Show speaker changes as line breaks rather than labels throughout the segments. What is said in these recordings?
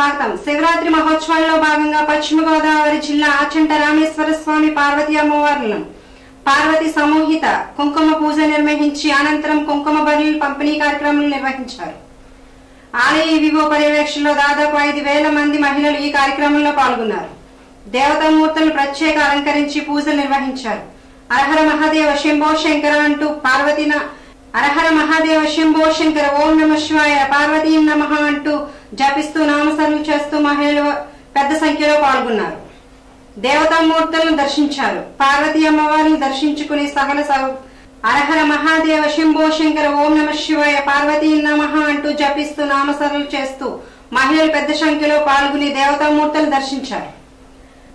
స్వాగతం. శివరాత్రి మహోత్సవాల్లో భాగంగా పశ్చిమ గోదావరి జిల్లా ఆచంట రామేశ్వర స్వామి పార్వతి అమ్మవార్లను పార్వతి సమూహిత కుంకుమ పూజ నిర్వహించి అనంతరం కుంకుమ బరులు పంపిణీ కార్యక్రమం నిర్వహించారు. ఆలయ వివో పర్యవేక్షణలో దాదాపు ఐదు వేల మంది మహిళలు ఈ కార్యక్రమంలో పాల్గొన్నారు. దేవతామూర్తులను ప్రత్యేక అలంకరించి పూజలు నిర్వహించారు. అరహర మహాదేవ శంభో శంకర అంటూ పార్వతీన అరహర మహాదేవ శంభో శంకర ఓం నమ శివాయ పార్వతీ నమ అంటూ జపిస్తూ నామస్మరణ చేస్తూ మహిళలు పెద్ద సంఖ్యలో పాల్గొన్నారు. దేవతామూర్తులను దర్శించారు. పార్వతీ అమ్మవారిని దర్శించుకుని సకల సౌ- అరహర మహాదేవ శంభో శంకర ఓం నమ శివాయ పార్వతీ నమ అంటూ జపిస్తూ నామస్మరణలు చేస్తూ మహిళలు పెద్ద సంఖ్యలో పాల్గొని దేవతామూర్తులను దర్శించారు.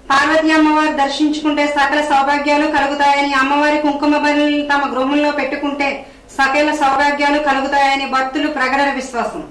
పార్వతీ అమ్మవారు దర్శించుకుంటే సకల సౌభాగ్యాలు కలుగుతాయని అమ్మవారి కుంకుమ బలిని తమ గృహంలో పెట్టుకుంటే సకల సౌభాగ్యాలు కలుగుతాయని భక్తులు ప్రగడన విశ్వాసం.